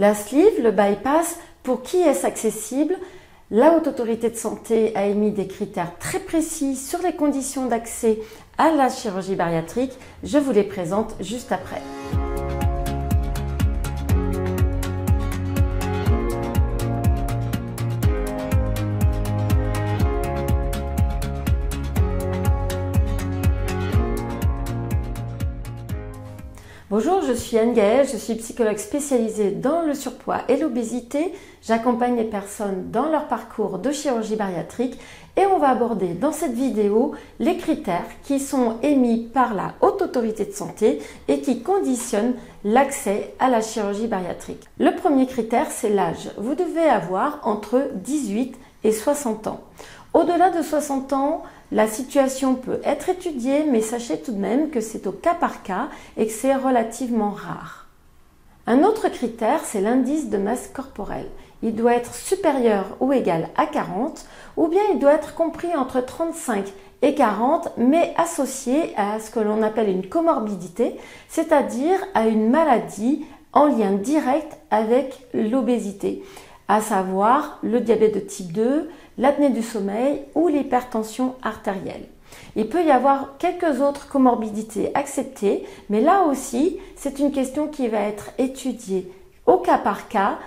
La sleeve, le bypass, pour qui est-ce accessible? La Haute Autorité de Santé a émis des critères très précis sur les conditions d'accès à la chirurgie bariatrique. Je vous les présente juste après. Bonjour, je suis Anne Gaëlle, je suis psychologue spécialisée dans le surpoids et l'obésité. J'accompagne les personnes dans leur parcours de chirurgie bariatrique et on va aborder dans cette vidéo les critères qui sont émis par la Haute Autorité de Santé et qui conditionnent l'accès à la chirurgie bariatrique. Le premier critère, c'est l'âge. Vous devez avoir entre 18 et 60 ans. Au-delà de 60 ans, la situation peut être étudiée, mais sachez tout de même que c'est au cas par cas et que c'est relativement rare. Un autre critère, c'est l'indice de masse corporelle. Il doit être supérieur ou égal à 40, ou bien il doit être compris entre 35 et 40, mais associé à ce que l'on appelle une comorbidité, c'est-à-dire à une maladie en lien direct avec l'obésité, à savoir le diabète de type 2, l'apnée du sommeil ou l'hypertension artérielle. Il peut y avoir quelques autres comorbidités acceptées, mais là aussi, c'est une question qui va être étudiée au cas par cas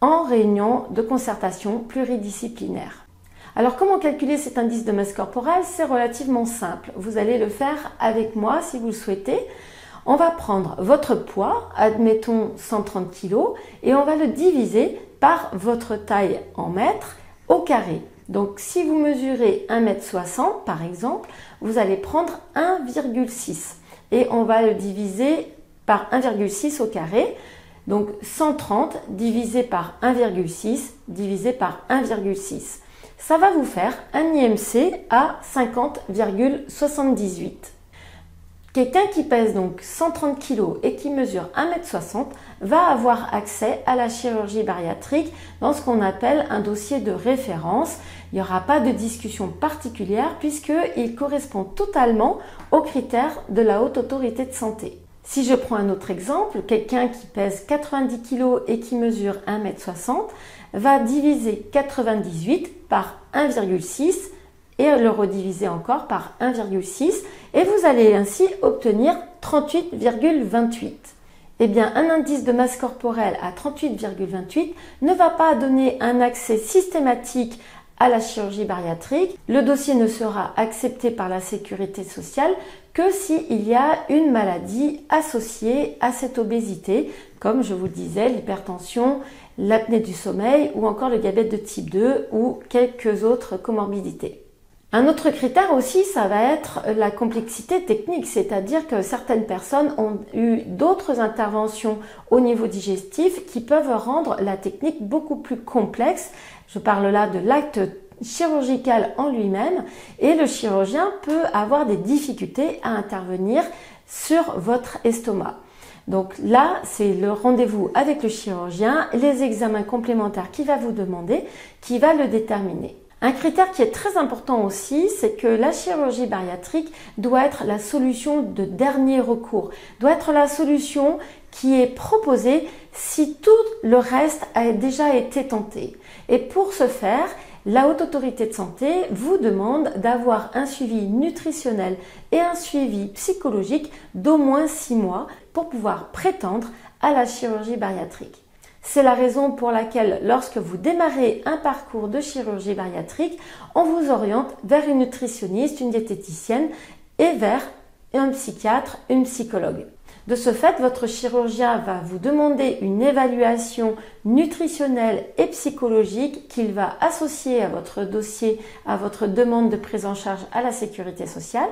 en réunion de concertation pluridisciplinaire. Alors comment calculer cet indice de masse corporelle? C'est relativement simple. Vous allez le faire avec moi si vous le souhaitez. On va prendre votre poids, admettons 130 kg, et on va le diviser par votre taille en mètres au carré. Donc si vous mesurez 1m60 par exemple, vous allez prendre 1,6 et on va le diviser par 1,6 au carré. Donc 130 divisé par 1,6 divisé par 1,6. Ça va vous faire un IMC à 50,78. Quelqu'un qui pèse donc 130 kg et qui mesure 1m60 va avoir accès à la chirurgie bariatrique dans ce qu'on appelle un dossier de référence. Il n'y aura pas de discussion particulière puisqu'il correspond totalement aux critères de la haute autorité de santé. Si je prends un autre exemple, quelqu'un qui pèse 90 kg et qui mesure 1m60 va diviser 98 par 1,6 et le rediviser encore par 1,6 et vous allez ainsi obtenir 38,28. Eh bien, un indice de masse corporelle à 38,28 ne va pas donner un accès systématique à la chirurgie bariatrique. Le dossier ne sera accepté par la sécurité sociale que s'il y a une maladie associée à cette obésité, comme je vous le disais, l'hypertension, l'apnée du sommeil ou encore le diabète de type 2 ou quelques autres comorbidités. Un autre critère aussi, ça va être la complexité technique, c'est-à-dire que certaines personnes ont eu d'autres interventions au niveau digestif qui peuvent rendre la technique beaucoup plus complexe. Je parle là de l'acte chirurgical en lui-même et le chirurgien peut avoir des difficultés à intervenir sur votre estomac. Donc là, c'est le rendez-vous avec le chirurgien, les examens complémentaires qu'il va vous demander, qui va le déterminer. Un critère qui est très important aussi, c'est que la chirurgie bariatrique doit être la solution de dernier recours, doit être la solution qui est proposée si tout le reste a déjà été tenté. Et pour ce faire, la Haute Autorité de Santé vous demande d'avoir un suivi nutritionnel et un suivi psychologique d'au moins 6 mois pour pouvoir prétendre à la chirurgie bariatrique. C'est la raison pour laquelle lorsque vous démarrez un parcours de chirurgie bariatrique, on vous oriente vers une nutritionniste, une diététicienne et vers un psychiatre, une psychologue. De ce fait, votre chirurgien va vous demander une évaluation nutritionnelle et psychologique qu'il va associer à votre dossier, à votre demande de prise en charge à la sécurité sociale.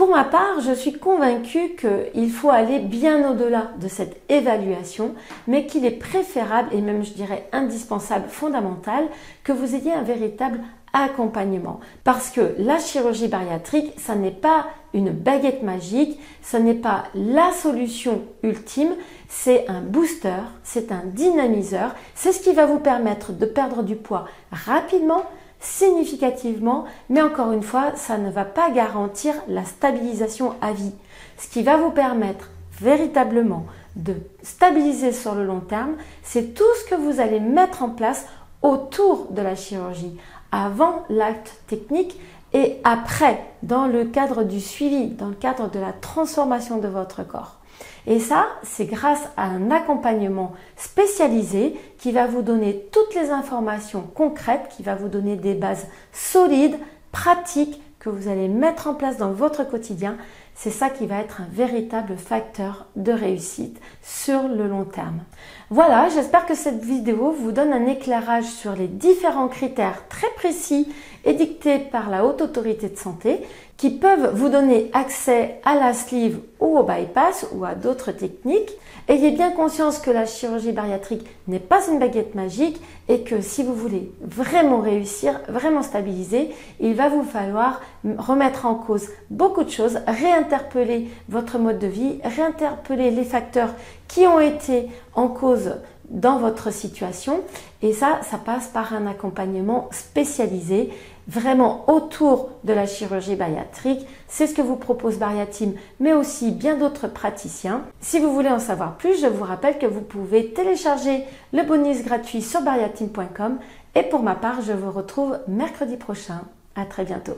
Pour ma part, je suis convaincue qu'il faut aller bien au-delà de cette évaluation, mais qu'il est préférable et même je dirais indispensable, fondamental, que vous ayez un véritable accompagnement. Parce que la chirurgie bariatrique, ça n'est pas une baguette magique, ce n'est pas la solution ultime, c'est un booster, c'est un dynamiseur, c'est ce qui va vous permettre de perdre du poids rapidement, significativement, mais encore une fois, ça ne va pas garantir la stabilisation à vie. Ce qui va vous permettre véritablement de stabiliser sur le long terme, c'est tout ce que vous allez mettre en place autour de la chirurgie, avant l'acte technique et après, dans le cadre du suivi, dans le cadre de la transformation de votre corps. Et ça, c'est grâce à un accompagnement spécialisé qui va vous donner toutes les informations concrètes, qui va vous donner des bases solides, pratiques, que vous allez mettre en place dans votre quotidien. C'est ça qui va être un véritable facteur de réussite sur le long terme. Voilà, j'espère que cette vidéo vous donne un éclairage sur les différents critères très précis édictés par la Haute Autorité de Santé qui peuvent vous donner accès à la sleeve ou au bypass ou à d'autres techniques. Ayez bien conscience que la chirurgie bariatrique n'est pas une baguette magique et que si vous voulez vraiment réussir, vraiment stabiliser, il va vous falloir remettre en cause beaucoup de choses, réinterpeller votre mode de vie, réinterpeller les facteurs qui ont été en cause dans votre situation. Et ça, ça passe par un accompagnement spécialisé, vraiment autour de la chirurgie bariatrique. C'est ce que vous propose Bariatim, mais aussi bien d'autres praticiens. Si vous voulez en savoir plus, je vous rappelle que vous pouvez télécharger le bonus gratuit sur bariatim.com. Et pour ma part, je vous retrouve mercredi prochain. À très bientôt.